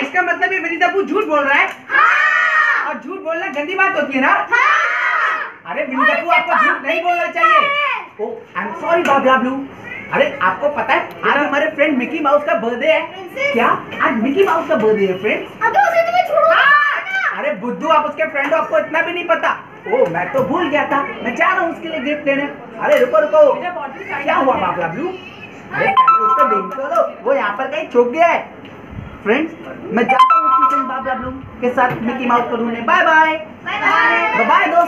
इसका मतलब ये विनी दबू झूठ बोल रहा है? हाँ। और झूठ बोलना गंदी बात होती है ना? हाँ। अरे विनी दबू आपको झूठ नहीं बोलना चाहिए। I am sorry Babla blue अरे आपको पता है आज हमारे फ्रेंड मिकी माउस का बर्थडे है। क्या? आज मिकी माउस का बर्थडे है फ्रेंड तुम्हें छोड़ो ना। अरे बुद्धू आप उसके फ्रेंड हो आपको इतना भी नहीं पता। ओ मैं तो भूल गया था। मैं जा रहा हूँ उसके लिए गिफ्ट लेने अरे रुको रुको। क्या हुआ बाबला ब्लू अरे उसको ढूंढ तो वो यहाँ पर कहीं छुप गया है। फ्रेंड्स मैं जाता हूँ के साथ मिकी माउस को ढूँढने। Bye bye bye bye bye दोस्तों। Bye bye